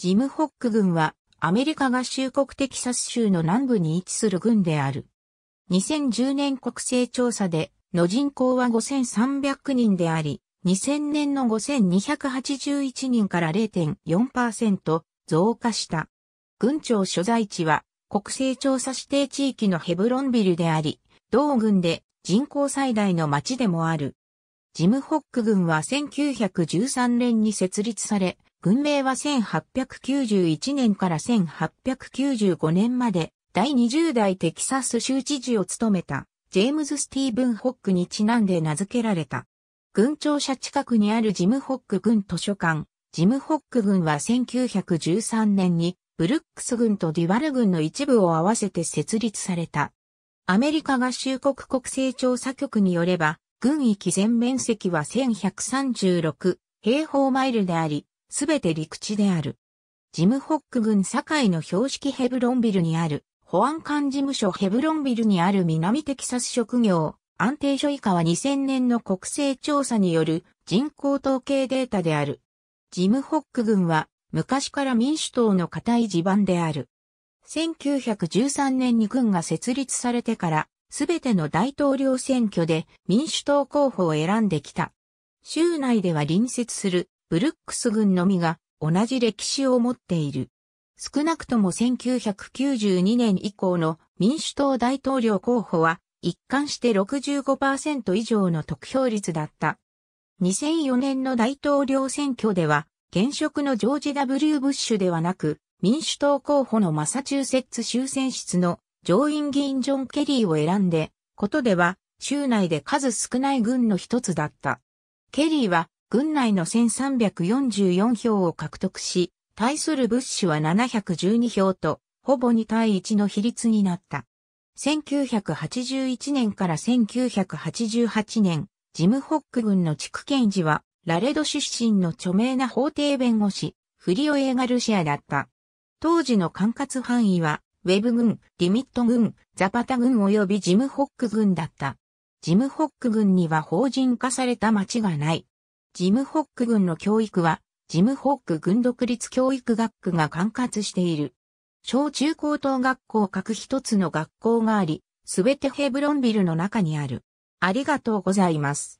ジムホック郡はアメリカ合衆国テキサス州の南部に位置する郡である。2010年国勢調査での人口は5300人であり、2000年の5281人から0.4%増加した。郡庁所在地は国勢調査指定地域のヘブロンビルであり、同郡で人口最大の町でもある。ジムホック郡は1913年に設立され、軍名は1891年から1895年まで第20代テキサス州知事を務めたジェームズ・スティーブン・ホックにちなんで名付けられた。軍庁舎近くにあるジム・ホック軍図書館。ジム・ホック軍は1913年にブルックス軍とデュバル軍の一部を合わせて設立された。アメリカ合衆国国勢調査局によれば、軍域全面積は1136平方マイルであり、すべて陸地である。ジムホック郡堺の標識ヘブロンビルにある、保安官事務所ヘブロンビルにある南テキサス職業、安定所以下は2000年の国勢調査による人口統計データである。ジムホック郡は昔から民主党の固い地盤である。1913年に軍が設立されてから、すべての大統領選挙で民主党候補を選んできた。州内では隣接するブルックス軍のみが同じ歴史を持っている。少なくとも1992年以降の民主党大統領候補は一貫して65%以上の得票率だった。2004年の大統領選挙では現職のジョージ・ W・ ブッシュではなく民主党候補のマサチューセッツ州選出の上院議員ジョン・ケリーを選んで、ことでは州内で数少ない軍の一つだった。ケリーは軍内の1344票を獲得し、対するブッシュは712票と、ほぼ2対1の比率になった。1981年から1988年、ジム・ホック軍の地区検事は、ラレド出身の著名な法廷弁護士、フリオエ・ガルシアだった。当時の管轄範囲は、ウェブ軍、リミット軍、ザパタ軍及びジム・ホック軍だった。ジム・ホック軍には法人化された町がない。ジムホック軍の教育は、ジムホック軍独立教育学区が管轄している。小中高等学校各一つの学校があり、すべてヘブロンビルの中にある。ありがとうございます。